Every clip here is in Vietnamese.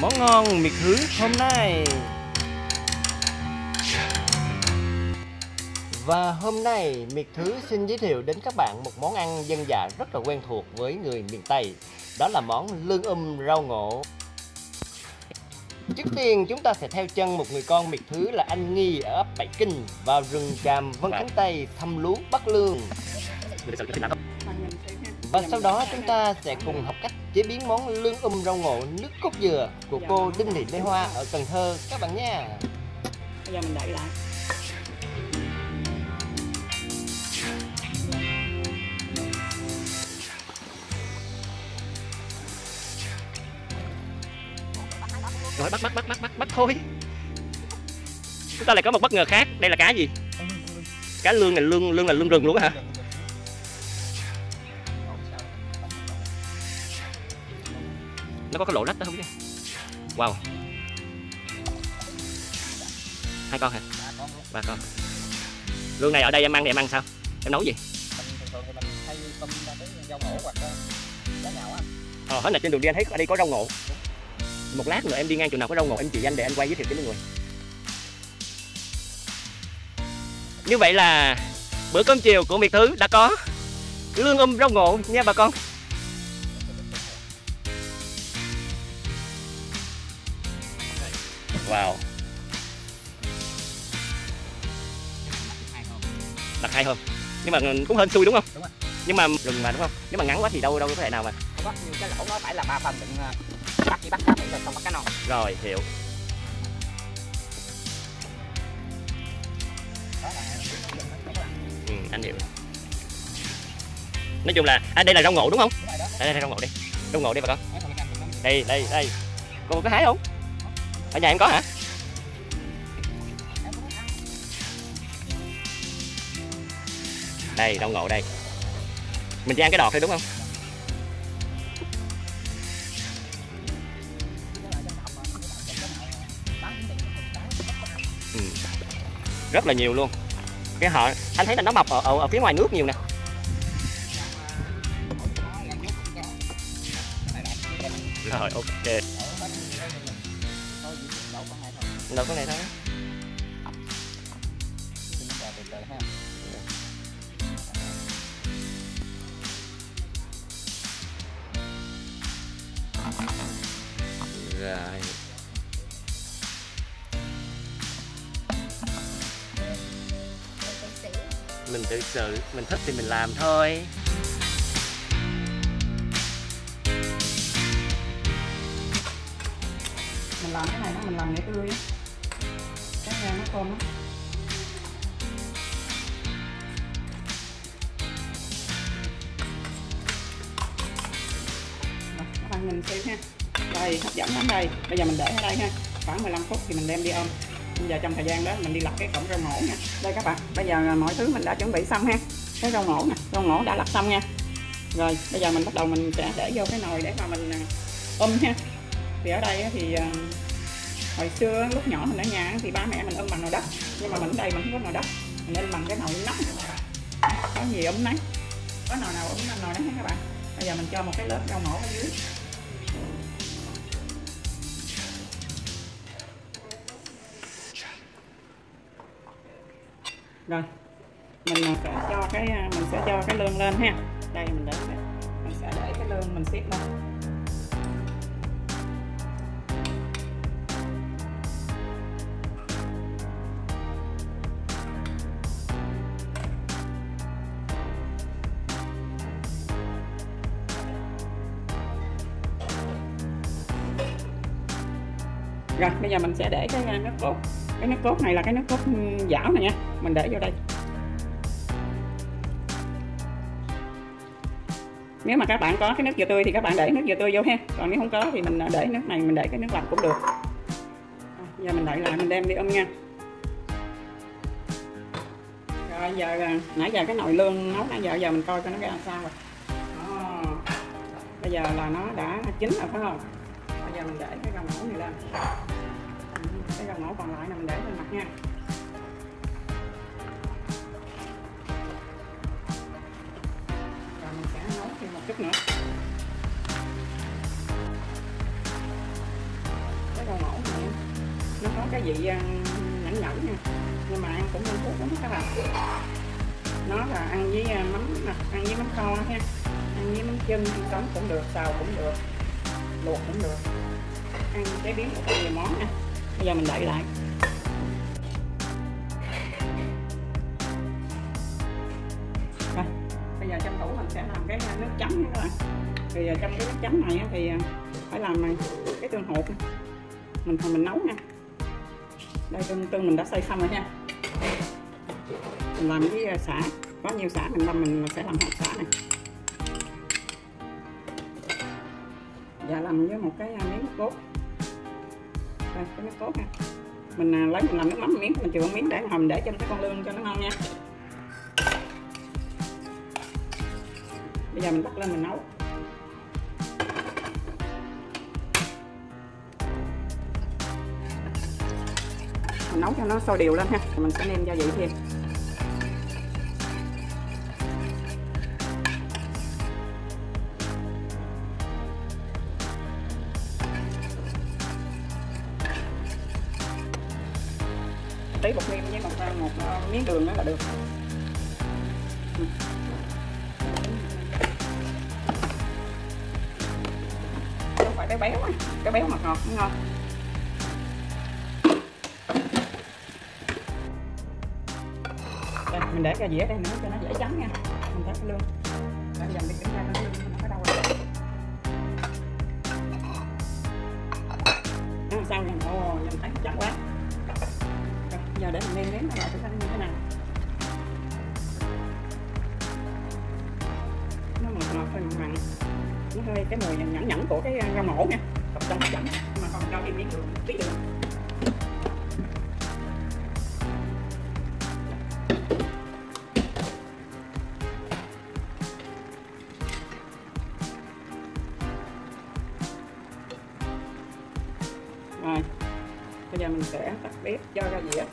món ngon miệt thứ hôm nay. Và hôm nay Miệt Thứ xin giới thiệu đến các bạn một món ăn dân dã rất là quen thuộc với người miền Tây. Đó là món lương um rau ngổ Trước tiên chúng ta sẽ theo chân một người con Miệt Thứ là anh Nghi ở ấp Bảy Kinh Vào rừng tràm Vân Khánh Tây thăm lúa Bắc Lương. Và sau đó chúng ta sẽ cùng học cách chế biến món lương um rau ngổ nước cốt dừa của cô Đinh Thị Lê Hoa ở Cần Thơ các bạn nha. Bây giờ mình đậy lại. Rồi bắt bắt bắt bắt bắt bắt thôi. Chúng ta lại có một bất ngờ khác. Đây là cá gì? Cá lương này lương lương là lương rừng luôn á hả? Nó có cái lỗ rách đó không chứ? Wow Hai con hả? Ba con Lương này ở đây em ăn thì em ăn sao? Em nấu gì? ờ hết là Ờ, trên đường đi anh thấy ở đây có rau ngộ Một lát nữa em đi ngang chỗ nào có rau ngộ em chỉ anh để anh quay giới thiệu cho mọi người Như vậy là bữa cơm chiều của Miệt Thứ đã có lương um rau ngộ nha bà con Wow. Đặt hai hôm Nhưng mà cũng hên xui đúng không? Đúng rồi. Nhưng mà rừng mà đúng không? Nếu mà ngắn quá thì đâu đâu có thể nào mà. Không có như cái lỗ nó phải là ba phần đựng ờ, bắt chỉ bắt cá mỹ rồi không bắt cá non. Rồi hiểu. Ừ, anh hiểu. Nói chung là à, đây là rau ngộ đúng không? Đúng đây, đây, đây rau ngộ đi. Rau ngộ đi bà con. Đây đây đây. Cô có hái không ở nhà em có hả? Đây đâu ngộ đây. Mình chỉ ăn cái đọt thôi đúng không? Ừ. rất là nhiều luôn. Cái họ anh thấy là nó mọc ở, ở, ở phía ngoài nước nhiều nè. Rồi ok đâu có này thôi rồi. Mình tự sự mình thích thì mình làm thôi. Mình làm nghệ tươi. Á cái ra nó thơm lắm. Rồi, các bạn nhìn xem ha. Đây hấp dẫn lắm đây. Bây giờ mình để ở đây ha. Khoảng 15 phút thì mình đem đi ôm. Bây giờ trong thời gian đó mình đi lặt cái cọng rau ngổ nha. Đây các bạn bây giờ mọi thứ mình đã chuẩn bị xong ha. Cái rau ngổ nè rau ngổ đã lặt xong nha. Rồi bây giờ mình bắt đầu mình sẽ để vô cái nồi để mà mình ôm ha. Thì ở đây thì à, hồi xưa lúc nhỏ mình ở nhà thì ba mẹ mình ưng bằng nồi đất, nhưng mà mình ở đây mình không có nồi đất, mình ưng bằng cái nồi nóng. Có gì ấm nấy có nồi nào ấm nồi nấy hết các bạn. Bây giờ mình cho một cái lớp rau ngổ ở dưới. Rồi, à, à, mình sẽ cho cái mình sẽ cho cái lương lên ha. Đây, mình để, mình sẽ để cái lương mình xếp lên. Rồi bây giờ mình sẽ để cái à, nước cốt. Cái nước cốt này là cái nước cốt ừ, dảo này nha. Mình để vô đây. Nếu mà các bạn có cái nước dừa tươi thì các bạn để nước dừa tươi vô ha. Còn nếu không có thì mình à, để nước này mình để cái nước lọc cũng được. À, giờ mình đậy lại mình đem đi âm nha. Rồi giờ à, nãy giờ cái nồi lương nấu nãy giờ giờ mình coi cho nó ra sao rồi. Bây giờ là nó đã chín rồi phải không? Giờ mình để cái rau nổ này lên. Cái rau nổ còn lại là mình để lên mặt nha. Rồi mình sẽ nấu thêm một chút nữa. Cái rau nổ này, nó có cái vị ờ, nhẫn nhẫn nha. Nhưng mà ăn cũng không thuốc lắm các bạn. Nó là ăn với ờ, mắm nè, ăn với mắm kho ha ăn với mắm chân ăn sống cũng được, xào cũng được, luộc cũng được ăn chế biến một vài món nha. Bây giờ mình đợi lại. Rồi, bây giờ trong tủ mình sẽ làm cái nước chấm nha các bạn. Thì trong cái nước chấm này thì à, phải làm cái tương hột mình mình nấu nha. Đây tương tương mình đã xay xong rồi nha. Mình làm với à, xả. Có nhiều xả mình làm mình sẽ làm hạt xả này. Và làm với một cái à, miếng cốt. À, cái nước cốt nha mình à, lấy mình làm nước mắm, miếng mình chừa miếng, để hầm để cho cái con lương cho nó ngon nha. Bây giờ mình bắt lên mình nấu. Mình nấu cho nó sôi đều lên ha mình sẽ nêm gia vị thêm. Tí bột nêm với một à, một à, miếng đường đó là được. Không phải béo béo cái béo ngọt ngọt ngon. Đây, mình để cái dĩa đây nữa cho nó dễ chấm nha. Mình thấy cái lương. Để dành đi kiểm tra cái lương nó có đâu cái mùi nhẫn nhẫn của cái à, rau ngổ nha. Tập trong hấp dẫn mà còn cho thêm miếng đường tí đường rồi, bây giờ mình sẽ tắt bếp cho ra dĩa.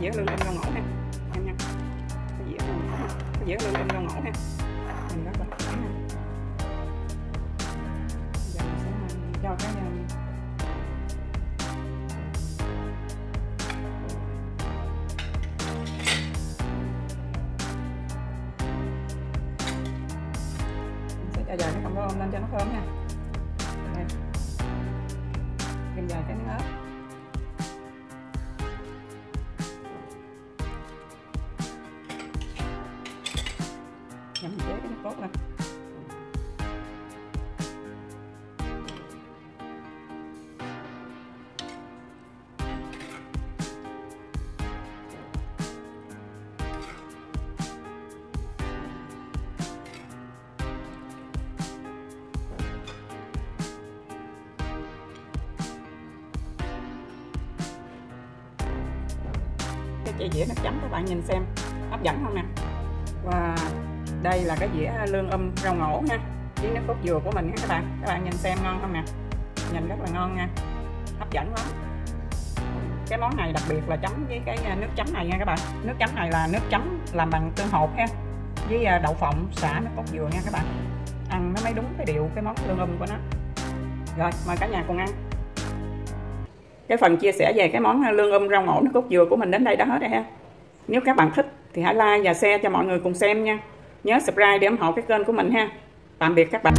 Dĩa lưng lên rau ngổ ha. Em nha. Cái dĩa lên ngổ cái dĩa lưng lên rau ngổ ha. Mình rất là khỏe giờ mình sẽ cho cái um, mình sẽ cho dài cái cọng rơm lên cho nó thơm nha. Đây. Thêm dài cái miếng ớt. Nhắm chế cái nước cốt lên. Cái dĩa nước chấm các bạn nhìn xem, hấp dẫn không nè? Và đây là cái dĩa lương âm rau ngổ nha. Với nước cốt dừa của mình nha các bạn. Các bạn nhìn xem ngon không nè? Nhìn rất là ngon nha. Hấp dẫn lắm cái món này đặc biệt là chấm với cái à, nước chấm này nha các bạn. Nước chấm này là nước chấm làm bằng tương hột ha, với à, đậu phộng, xả nước cốt dừa nha các bạn. Ăn nó mới đúng cái điệu, cái món lương âm của nó. Rồi, mời cả nhà cùng ăn. Cái phần chia sẻ về cái món à, lương âm rau ngổ nước cốt dừa của mình đến đây đã hết rồi ha. Nếu các bạn thích thì hãy like và share cho mọi người cùng xem nha nhớ subscribe để ủng hộ cái kênh của mình ha. Tạm biệt các bạn.